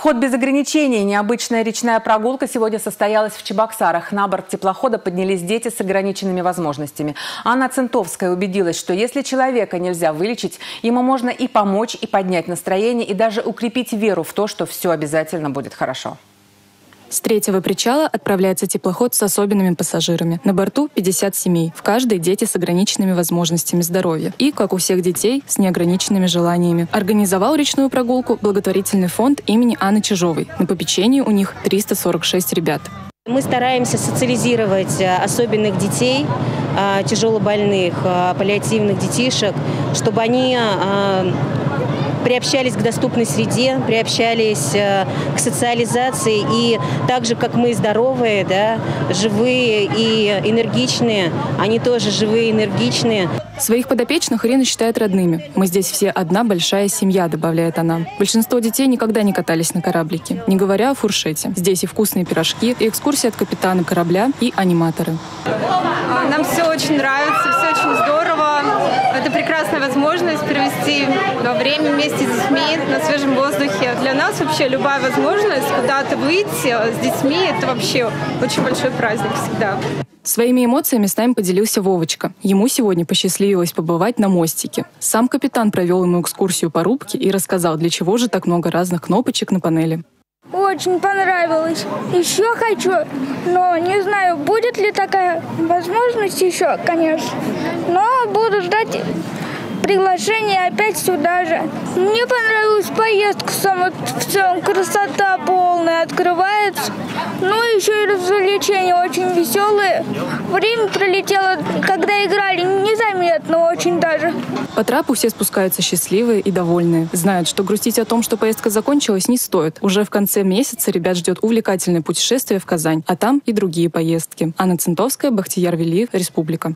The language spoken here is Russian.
Вход без ограничений. Необычная речная прогулка сегодня состоялась в Чебоксарах. На борт теплохода поднялись дети с ограниченными возможностями. Анна Центовская убедилась, что если человека нельзя вылечить, ему можно и помочь, и поднять настроение, и даже укрепить веру в то, что все обязательно будет хорошо. С третьего причала отправляется теплоход с особенными пассажирами. На борту 50 семей. В каждой дети с ограниченными возможностями здоровья. И, как у всех детей, с неограниченными желаниями. Организовал речную прогулку благотворительный фонд имени Анны Чижовой. На попечении у них 346 ребят. Мы стараемся социализировать э, особенных детей, э, тяжелобольных, э, паллиативных детишек, чтобы они приобщались к доступной среде, приобщались э, к социализации. И так же, как мы здоровые, да, живые и энергичные, они тоже живые и энергичные. Своих подопечных Ирина считает родными. «Мы здесь все одна большая семья», добавляет она. Большинство детей никогда не катались на кораблике, не говоря о фуршете. Здесь и вкусные пирожки, и экскурсии от капитана корабля, и аниматоры. Нам все очень нравится, все очень здорово. Это прекрасная возможность провести время вместе с детьми на свежем воздухе. Для нас вообще любая возможность куда-то выйти с детьми – это вообще очень большой праздник всегда. Своими эмоциями с нами поделился Вовочка. Ему сегодня посчастливилось побывать на мостике. Сам капитан провел ему экскурсию по рубке и рассказал, для чего же так много разных кнопочек на панели. Очень понравилось. Еще хочу, но не знаю, будет ли такая возможность еще, конечно. Но буду ждать приглашение опять сюда же. Мне понравилась поездка, сама, в целом красота полная открывается. Ну, еще и развлечения очень веселые. Время пролетело, когда играли, незаметно очень даже. По трапу все спускаются счастливые и довольные. Знают, что грустить о том, что поездка закончилась, не стоит. Уже в конце месяца ребят ждет увлекательное путешествие в Казань, а там и другие поездки. Анна Центовская, Бахтияр Велиев, Республика.